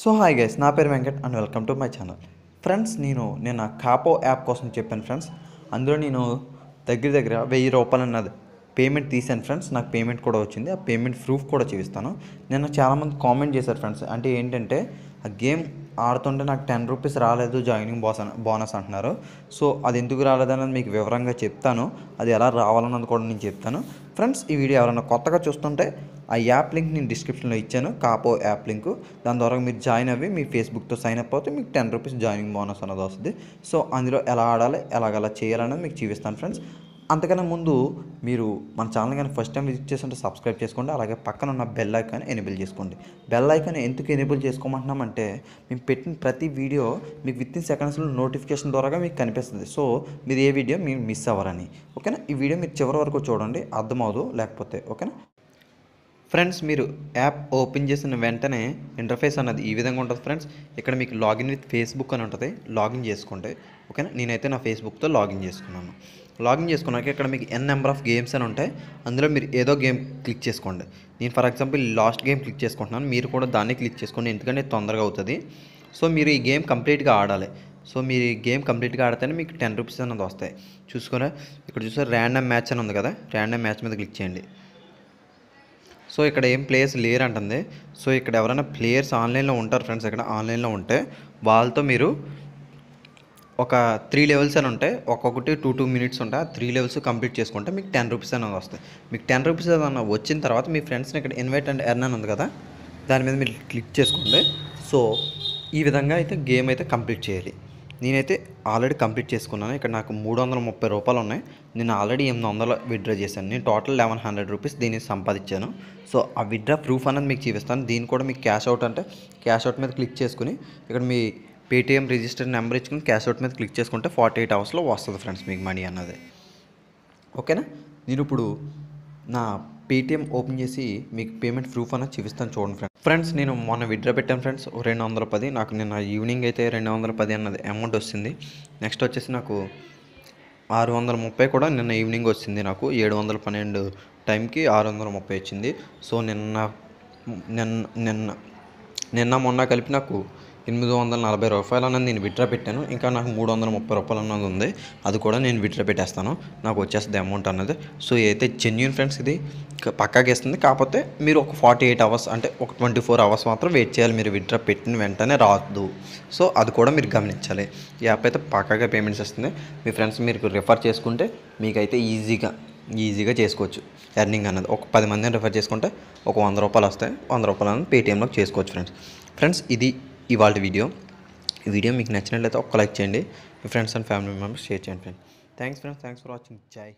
So hi guys నా పేరు Venkat and welcome to my channel friends నేను నేను కాపో యాప్ కోసం చెప్పాను ఫ్రెండ్స్ అందులో నేను దగ్గర దగ్గర వెయ్యి రూపాయలు అన్నది పేమెంట్ తీసాను ఫ్రెండ్స్ నాకు పేమెంట్ కూడా వచ్చింది. ఆ పేమెంట్ ప్రూఫ్ కూడా చూపిస్తాను. నేను చాలామంది కామెంట్ చేశారు ఫ్రెండ్స్ అంటే ఏంటంటే ఆ గేమ్ ఆడుతుంటే నాకు టెన్ రూపీస్ రాలేదు జాయినింగ్ బాస్ బోనస్ అంటున్నారు. సో అది ఎందుకు రాలేదన్నది మీకు వివరంగా చెప్తాను. అది ఎలా రావాలన్నది కూడా నేను చెప్తాను. ఫ్రెండ్స్ ఈ వీడియో ఎవరైనా కొత్తగా చూస్తుంటే ఆ యాప్ లింక్ నేను డిస్క్రిప్షన్లో ఇచ్చాను కాపో యాప్ లింక్. దాని ద్వారా మీరు జాయిన్ అవ్వి మీ ఫేస్బుక్తో సైన్ అప్ అవుతే మీకు టెన్ రూపీస్ జాయినింగ్ బోనస్ అనేది వస్తుంది. సో అందులో ఎలా ఆడాలి ఎలాగలా చేయాలనేది మీకు చూపిస్తాను ఫ్రెండ్స్. అంతకన్నా ముందు మీరు మన ఛానల్ కానీ ఫస్ట్ టైం విజిట్ చేస్తుంటే సబ్స్క్రైబ్ చేసుకోండి అలాగే పక్కన ఉన్న బెల్ ఐకాన్ ఎనేబుల్ చేసుకోండి. బెల్ ఐకాన్ ఎందుకు ఎనేబుల్ చేసుకోమంటున్నామంటే మేము పెట్టిన ప్రతి వీడియో మీకు విత్ ఇన్ సెకండ్స్లో నోటిఫికేషన్ ద్వారా మీకు కనిపిస్తుంది. సో మీరు ఏ వీడియో మీరు మిస్ అవ్వరని. ఓకేనా? ఈ వీడియో మీరు చివరి వరకు చూడండి అర్థమవుదు లేకపోతే ఓకేనా? ఫ్రెండ్స్ మీరు యాప్ ఓపెన్ చేసిన వెంటనే ఇంటర్ఫేస్ అన్నది ఈ విధంగా ఉంటుంది ఫ్రెండ్స్. ఇక్కడ మీకు లాగిన్ విత్ ఫేస్బుక్ అని ఉంటుంది. లాగిన్ చేసుకోండి. ఓకేనా? నేనైతే నా ఫేస్బుక్తో లాగిన్ చేసుకున్నాను. లాగిన్ చేసుకున్నాక ఇక్కడ మీకు ఎన్ నెంబర్ ఆఫ్ గేమ్స్ అని ఉంటాయి. అందులో మీరు ఏదో గేమ్ క్లిక్ చేసుకోండి. నేను for example last game click చేసుకుంటున్నాను. మీరు కూడా దాన్ని క్లిక్ చేసుకోండి. ఎందుకంటే తొందరగా అవుతుంది. సో మీరు ఈ గేమ్ కంప్లీట్గా ఆడాలి. సో మీరు ఈ గేమ్ కంప్లీట్గా ఆడితేనే మీకు టెన్ రూపీస్ అన్నది వస్తాయి. చూసుకోరా? ఇక్కడ చూసారు? ర్యాండమ్ మ్యాచ్ అని ఉంది కదా? ర్యాండమ్ మ్యాచ్ మీద క్లిక్ చేయండి. సో ఇక్కడ ఏం ప్లేయర్స్ లేరు అంటుంది సో ఇక్కడ ఎవరైనా ప్లేయర్స్ ఆన్లైన్లో ఉంటారు ఫ్రెండ్స్ ఇక్కడ ఆన్లైన్లో ఉంటే వాళ్ళతో మీరు ఒక త్రీ లెవెల్స్ అని ఉంటాయి ఒక్కొక్కటి టూ టూ మినిట్స్ ఉంటాయి ఆ త్రీ లెవెల్స్ కంప్లీట్ చేసుకుంటే మీకు టెన్ రూపీస్ అనేది వస్తాయి. మీకు టెన్ రూపీస్ ఏదన్నా వచ్చిన తర్వాత మీ ఫ్రెండ్స్ని ఇక్కడ ఇన్వైట్ అండ్ ఎర్న్ అని ఉంది కదా దాని మీద మీరు క్లిక్ చేసుకోండి. సో ఈ విధంగా అయితే గేమ్ అయితే కంప్లీట్ చేయాలి. నేనైతే ఆల్రెడీ కంప్లీట్ చేసుకున్నాను. ఇక్కడ నాకు మూడు వందల ముప్పై రూపాయలు ఉన్నాయి. నేను ఆల్రెడీ ఎనిమిది వందలు విత్డ్రా చేశాను. నేను టోటల్ లెవెన్ హండ్రెడ్ రూపీస్ దీన్ని సంపాదించాను. సో ఆ విత్డ్రా ప్రూఫ్ అనేది మీకు చూపిస్తాను. దీన్ని కూడా మీకు క్యాష్ అవుట్ అంటే క్యాష్ అవుట్ మీద క్లిక్ చేసుకుని ఇక్కడ మీ పేటీఎం రిజిస్టర్ నెంబర్ ఇచ్చుకుని క్యాష్ అవుట్ మీద క్లిక్ చేసుకుంటే ఫార్టీ ఎయిట్ అవర్స్లో వస్తుంది ఫ్రెండ్స్ మీకు మనీ అన్నది. ఓకేనా? నేను ఇప్పుడు నా పేటిఎం ఓపెన్ చేసి మీకు పేమెంట్ ప్రూఫ్ అనేది చూపిస్తాను చూడండి ఫ్రెండ్స్ ఫ్రెండ్స్ నేను మొన్న విడ్రా పెట్టాను ఫ్రెండ్స్ రెండు వందల పది. నాకు నిన్న ఈవినింగ్ అయితే రెండు వందల పది అన్నది అమౌంట్ వచ్చింది నెక్స్ట్ వచ్చేసి నాకు ఆరు వందల ముప్పై కూడా నిన్న ఈవినింగ్ వచ్చింది నాకు. ఏడు వందల పన్నెండు టైంకి ఆరు వందల ముప్పై వచ్చింది. సో నిన్న నిన్న నిన్న నిన్న మొన్న కలిపి నాకు ఎనిమిది వందల నలభై రూపాయలు అన్నది నేను విత్డ్రా పెట్టాను. ఇంకా నాకు మూడు వందల ముప్పై రూపాయలు అన్నది ఉంది. అది కూడా నేను విత్డ్రా పెట్టేస్తాను. నాకు వచ్చేస్తుంది అమౌంట్ అన్నది. సో అయితే జెన్యున్ ఫ్రెండ్స్ ఇది క- పక్కాగా ఇస్తుంది కాకపోతే మీరు ఒక ఫార్టీ ఎయిట్ అవర్స్ అంటే ఒక ట్వంటీ ఫోర్ అవర్స్ మాత్రం వెయిట్ చేయాలి. మీరు విత్డ్రా పెట్టిన వెంటనే రాదు. సో అది కూడా మీరు గమనించాలి. ఈ యాప్ అయితే పక్కాగా పేమెంట్స్ ఇస్తుంది. మీ ఫ్రెండ్స్ మీరు రిఫర్ చేసుకుంటే మీకైతే ఈజీగా ఈజీగా చేసుకోవచ్చు. ఎర్నింగ్ అన్నది. ఒక పది మందిని రిఫర్ చేసుకుంటే ఒక వంద రూపాయలు వస్తాయి. వంద రూపాయలు అనేది పేటీఎంలోకి చేసుకోవచ్చు ఫ్రెండ్స్ ఫ్రెండ్స్ ఇది ఇవాళ వీడియో. ఈ వీడియో మీకు నచ్చినట్లయితే ఒక్క లైక్ చేయండి. మీ friends and family members share చేయండి friends. Thanks friends thanks for watching జై